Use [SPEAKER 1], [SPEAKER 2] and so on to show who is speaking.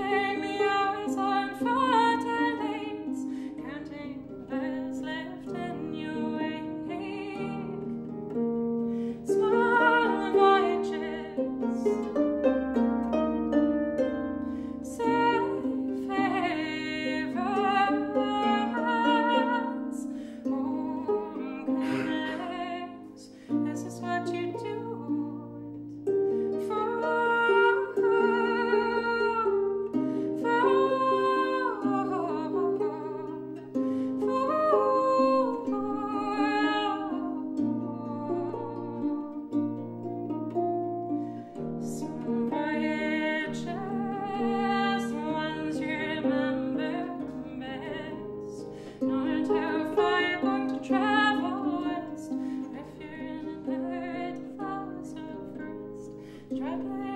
[SPEAKER 1] sailing back